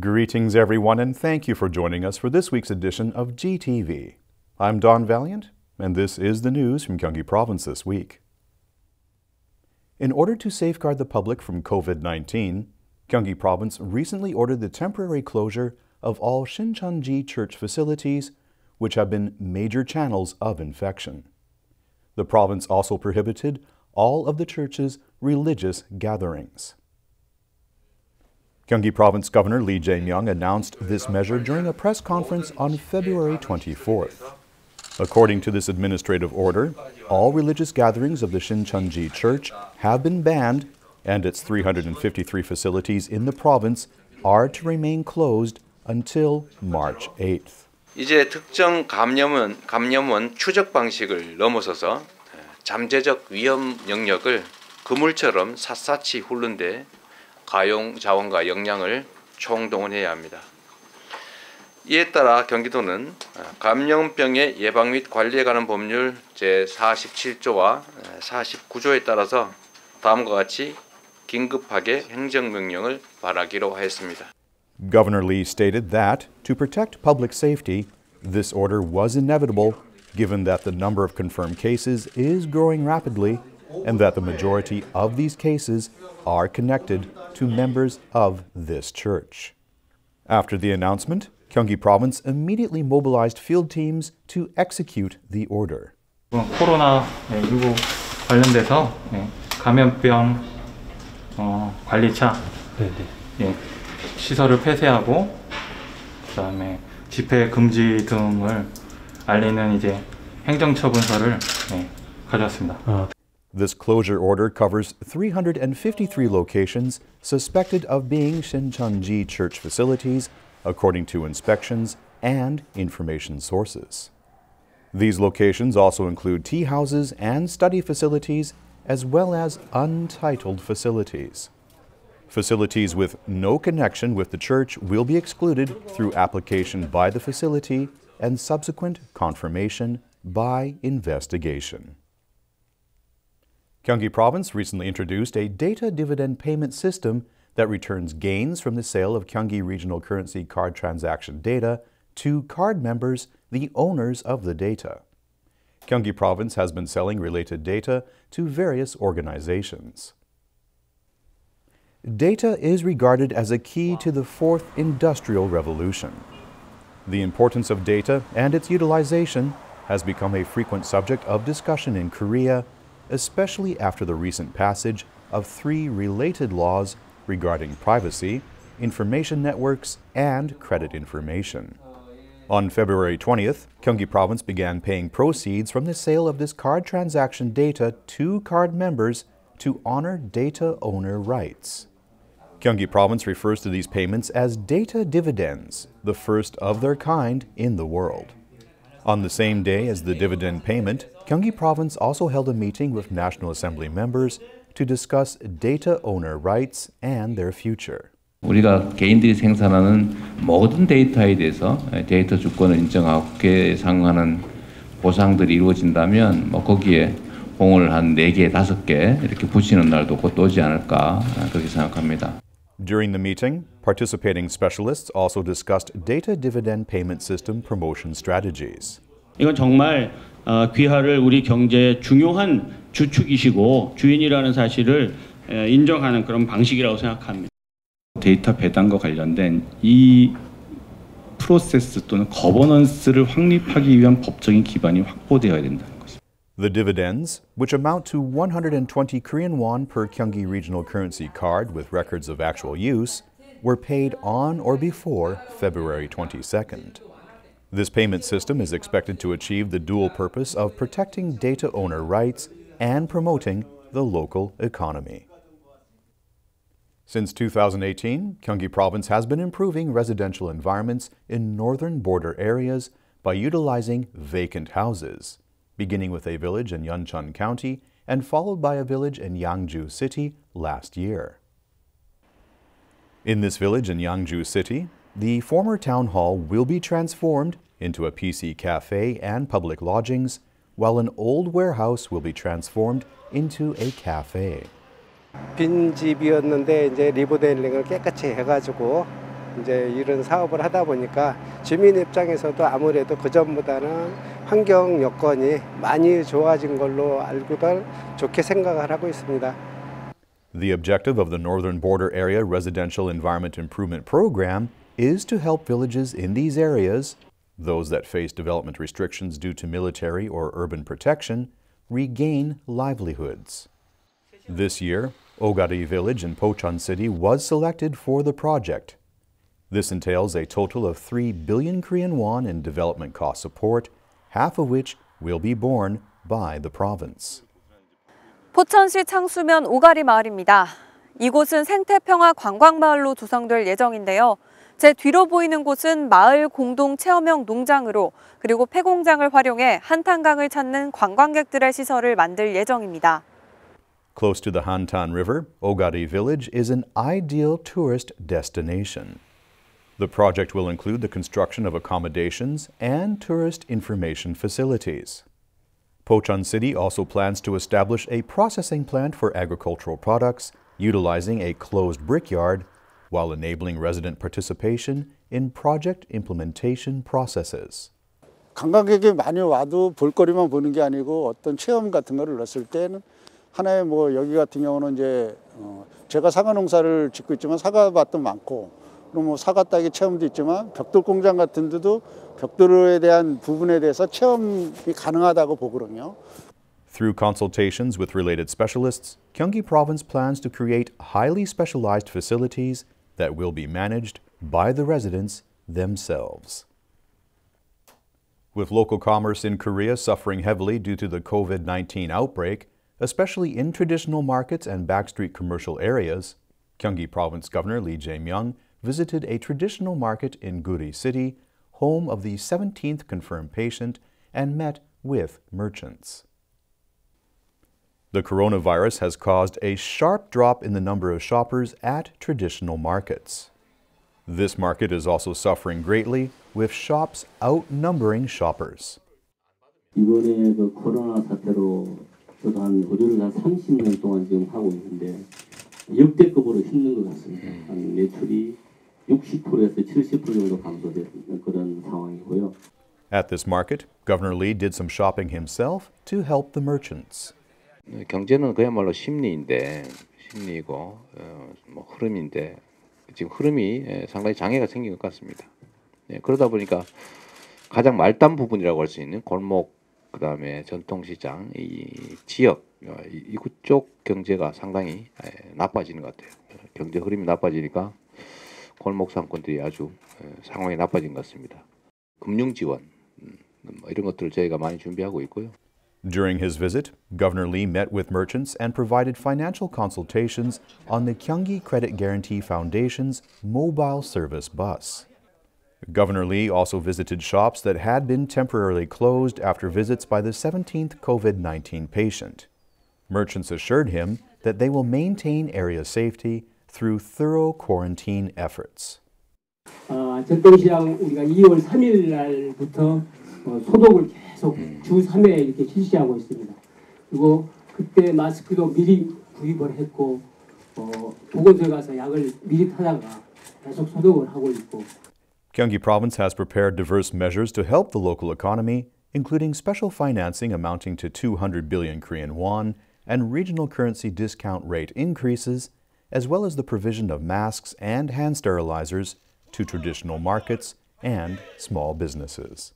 Greetings, everyone, and thank you for joining us for this week's edition of GTV. I'm Don Valiant, and this is the news from Gyeonggi Province this week. In order to safeguard the public from COVID 19, Gyeonggi Province recently ordered the temporary closure of all Shincheonji church facilities, which have been major channels of infection. The province also prohibited all of the church's religious gatherings. Gyeonggi Province Governor Lee Jae-myung announced this measure during a press conference on February 24th. According to this administrative order, all religious gatherings of the Shincheonji Church have been banned, and its 353 facilities in the province are to remain closed until March 8th. 이제 특정 감염원 감염원 추적 방식을 넘어서서 잠재적 위험 영역을 그물처럼 샅샅이 훑는데 가용 자원과 역량을 총동원해야 합니다. 이에 따라 경기도는 감염병의 예방 및 관리에 관한 법률 제47조와 49조에 따라서 다음과 같이 긴급하게 행정명령을 발하기로 했습니다. Governor Lee stated that, to protect public safety, this order was inevitable given that the number of confirmed cases is growing rapidly and that the majority of these cases are connected to members of this church. After the announcement, Gyeonggi Province immediately mobilized field teams to execute the order. 코로나 19 관련돼서 감염병 어, 관리차 예, 시설을 폐쇄하고 그다음에 집회 금지 등을 알리는 이제 행정처분서를 예, 가져왔습니다. 아. This closure order covers 353 locations suspected of being Shincheonji church facilities, according to inspections and information sources. These locations also include tea houses and study facilities, as well as untitled facilities. Facilities with no connection with the church will be excluded through application by the facility and subsequent confirmation by investigation. Gyeonggi Province recently introduced a data dividend payment system that returns gains from the sale of Gyeonggi Regional Currency Card transaction data to card members, the owners of the data. Gyeonggi Province has been selling related data to various organizations. Data is regarded as a key to the fourth industrial revolution. The importance of data and its utilization has become a frequent subject of discussion in Korea especially after the recent passage of three related laws regarding privacy, information networks, and credit information. On February 20th, Gyeonggi Province began paying proceeds from the sale of this card transaction data to card members to honor data owner rights. Gyeonggi Province refers to these payments as data dividends, the first of their kind in the world. On the same day as the dividend payment, Gyeonggi Province also held a meeting with National Assembly members to discuss data owner rights and their future. 우리가 개인들이 생산하는 모든 데이터에 대해서 데이터 주권을 인정하고 그에 상응하는 보상들이 이루어진다면 뭐 거기에 공을 한 4개, 5개 이렇게 붙이는 날도 곧 오지 않을까 그렇게 생각합니다. During the meeting, participating specialists also discussed data dividend payment system promotion strategies. 이건 정말 귀하를 우리 경제의 중요한 주축이시고 주인이라는 사실을 인정하는 그런 방식이라고 생각합니다. 데이터 배당과 관련된 이 프로세스 또는 거버넌스를 확립하기 위한 법적인 기반이 확보되어야 된다는 The dividends, which amount to 120 Korean won per Gyeonggi Regional Currency Card with records of actual use, were paid on or before February 22nd. This payment system is expected to achieve the dual purpose of protecting data owner rights and promoting the local economy. Since 2018, Gyeonggi Province has been improving residential environments in northern border areas by utilizing vacant houses beginning with a village in Yeoncheon County and followed by a village in Yangju City last year. In this village in Yangju City, the former town hall will be transformed into a PC cafe and public lodgings, while an old warehouse will be transformed into a cafe. 빈 집이었는데 이제 리모델링을 깨끗이 해가지고 이제 이런 사업을 하다 보니까 주민 입장에서도 아무래도 그 전보다는 환경 여건이 많이 좋아진 걸로 알고들 좋게 생각을 하고 있습니다. The objective of the Northern Border Area Residential Environment Improvement Program is to help villages in these areas, those that face development restrictions due to military or urban protection, regain livelihoods. This year, Ogari Village in Pocheon City was selected for the project. This entails a total of 3 billion Korean won in development cost support, half of which will be borne by the province. 포천시 창수면 오가리 마을입니다. 이곳은 생태평화 관광마을로 조성될 예정인데요. 제 뒤로 보이는 곳은 마을 공동 체험형 농장으로 그리고 폐공장을 활용해 한탄강을 찾는 관광객들의 시설을 만들 예정입니다. Close to the Hantan River, Ogari Village is an ideal tourist destination. The project will include the construction of accommodations and tourist information facilities. Pochon City also plans to establish a processing plant for agricultural products, utilizing a closed brickyard, while enabling resident participation in project implementation processes. 관광객이 많이 와도 볼거리만 보는 게 아니고 어떤 체험 같은 거를 넣었을 때는 하나의 뭐 여기 같은 경우는 이제 어 제가 사과 농사를 짓고 있지만 사과밭도 많고 그리고 뭐 사과 따기 체험도 있지만 벽돌 공장 같은 데도 벽돌에 대한 부분에 대해서 체험이 가능하다고 보거든요. Through consultations with related specialists, Gyeonggi Province plans to create highly specialized facilities that will be managed by the residents themselves. With local commerce in Korea suffering heavily due to the COVID 19 outbreak, especially in traditional markets and backstreet commercial areas, Gyeonggi Province Governor Lee Jae-myung visited a traditional market in Guri City, home of the 17th confirmed patient, and met with merchants. The coronavirus has caused a sharp drop in the number of shoppers at traditional markets. This market is also suffering greatly, with shops outnumbering shoppers. 이번에 그 코로나 사태로 저도 한 의료를 한 30년 동안 지금 하고 있는데 역대급으로 힘든 것 같습니다. 한 매출이 60%에서 70% 정도 감소된 그런 상황이고요. At this market, Governor Lee did some shopping himself to help the merchants. 경제는 그야말로 심리인데 심리이고 어, 뭐 흐름인데 지금 흐름이 예, 상당히 장애가 생긴 것 같습니다. 예, 그러다 보니까 가장 말단 부분이라고 할 수 있는 골목 그다음에 전통시장 이 지역 어, 이- 이쪽 경제가 상당히 예, 나빠지는 것 같아요. 경제 흐름이 나빠지니까 골목 상권들이 아주 예, 상황이 나빠진 것 같습니다. 금융 지원 음, 뭐 이런 것들을 저희가 많이 준비하고 있고요. During his visit, Governor Lee met with merchants and provided financial consultations on the Gyeonggi Credit Guarantee Foundation's mobile service bus. Governor Lee also visited shops that had been temporarily closed after visits by the 17th COVID-19 patient. Merchants assured him that they will maintain area safety through thorough quarantine efforts. 어, 우리가 2월 3일 날부터 어, 소독을 계속 주 3회 이렇게 실시하고 있습니다. 그리고 그때 마스크도 미리 구입을 했고 어, 보건소에 가서 약을 미리 타다가 계속 소독을 하고 있고 Gyeonggi Province has prepared diverse measures to help the local economy, including special financing amounting to 200 billion Korean won and regional currency discount rate increases, as well as the provision of masks and hand sterilizers to traditional markets and small businesses.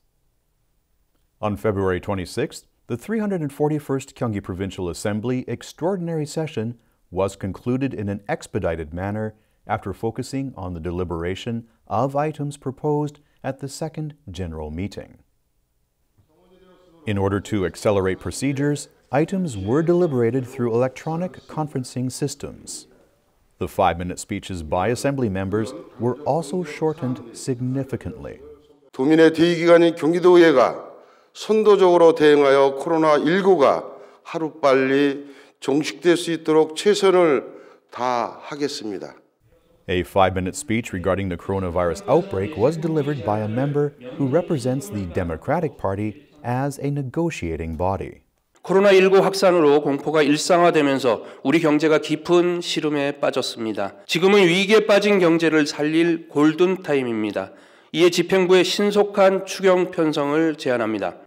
On February 26th, the 341st Gyeonggi Provincial Assembly extraordinary session was concluded in an expedited manner after focusing on the deliberation of items proposed at the second general meeting. In order to accelerate procedures, items were deliberated through electronic conferencing systems. The five minute speeches by Assembly members were also shortened significantly. 도민의 대의기관인 경기도의회가 선도적으로 대응하여 코로나19가 하루빨리 종식될 수 있도록 최선을 다하겠습니다. A five minute speech regarding the coronavirus outbreak was delivered by a member who represents the Democratic Party as a negotiating body. 코로나19 확산으로 공포가 일상화되면서 우리 경제가 깊은 시름에 빠졌습니다. 지금은 위기에 빠진 경제를 살릴 골든 타임입니다. 이에 집행부의 신속한 추경 편성을 제안합니다.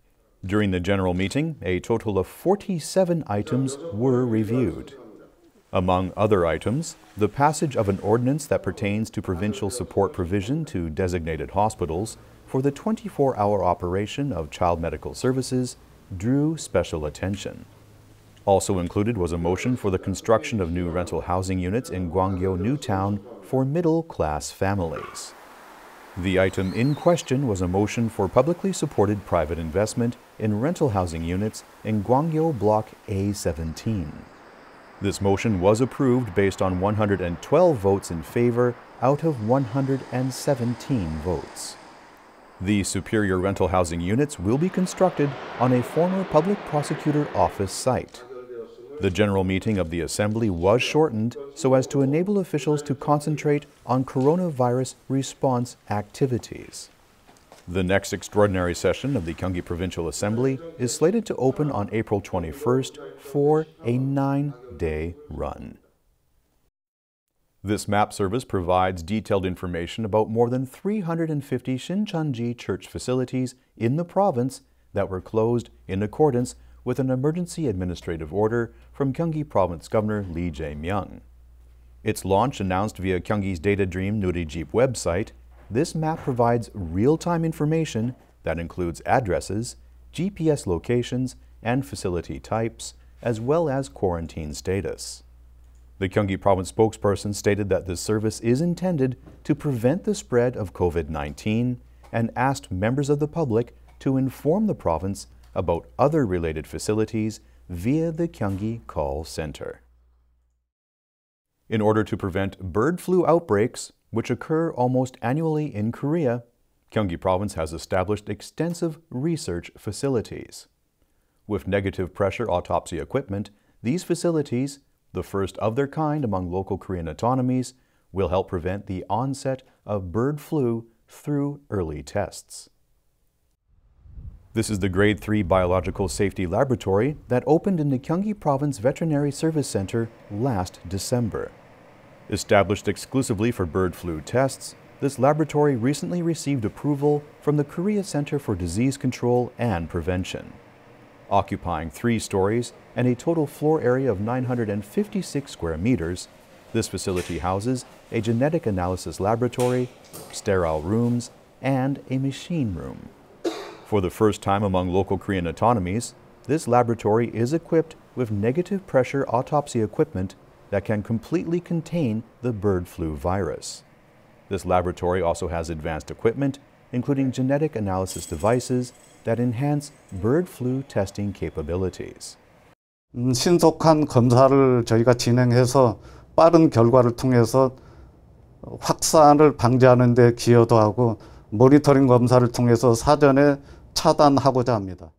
During the general meeting, a total of 47 items were reviewed. Among other items, the passage of an ordinance that pertains to provincial support provision to designated hospitals for the 24 hour operation of child medical services drew special attention. Also included was a motion for the construction of new rental housing units in Gwangyo Newtown for middle class families. The item in question was a motion for publicly supported private investment in rental housing units in Gwangyo Block A17. This motion was approved based on 112 votes in favor out of 117 votes. The superior rental housing units will be constructed on a former public prosecutor office site. The general meeting of the Assembly was shortened so as to enable officials to concentrate on coronavirus response activities. The next extraordinary session of the Gyeonggi Provincial Assembly is slated to open on April 21st for a nine day run. This map service provides detailed information about more than 350 Shincheonji church facilities in the province that were closed in accordance with an emergency administrative order from Gyeonggi Province Governor Lee Jae-myung. Its launch announced via Gyeonggi's Data Dream Nuri Jeep website, this map provides real-time information that includes addresses, GPS locations, and facility types, as well as quarantine status. The Gyeonggi Province spokesperson stated that this service is intended to prevent the spread of COVID-19 and asked members of the public to inform the province about other related facilities via the Gyeonggi Call Center. In order to prevent bird flu outbreaks, which occur almost annually in Korea, Gyeonggi Province has established extensive research facilities. With negative pressure autopsy equipment, these facilities, the first of their kind among local Korean autonomies, will help prevent the onset of bird flu through early tests. This is the Grade 3 Biological Safety Laboratory that opened in the Gyeonggi Province Veterinary Service Center last December. Established exclusively for bird flu tests, this laboratory recently received approval from the Korea Center for Disease Control and Prevention. Occupying three stories and a total floor area of 956 square meters, this facility houses a genetic analysis laboratory, sterile rooms, and a machine room. For the first time among local Korean autonomies, this laboratory is equipped with negative pressure autopsy equipment that can completely contain the bird flu virus. This laboratory also has advanced equipment, including genetic analysis devices that enhance bird flu testing capabilities. 음, 신속한 검사를 저희가 진행해서 빠른 결과를 통해서 확산을 방지하는 데 기여도 하고 모니터링 검사를 통해서 사전에 차단하고자 합니다.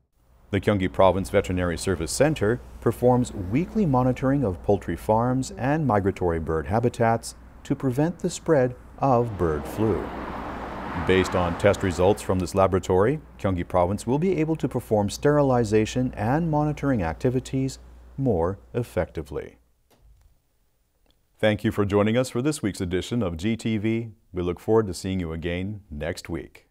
The Gyeonggi Province Veterinary Service Center performs weekly monitoring of poultry farms and migratory bird habitats to prevent the spread of bird flu. Based on test results from this laboratory, Gyeonggi Province will be able to perform sterilization and monitoring activities more effectively. Thank you for joining us for this week's edition of GTV. We look forward to seeing you again next week.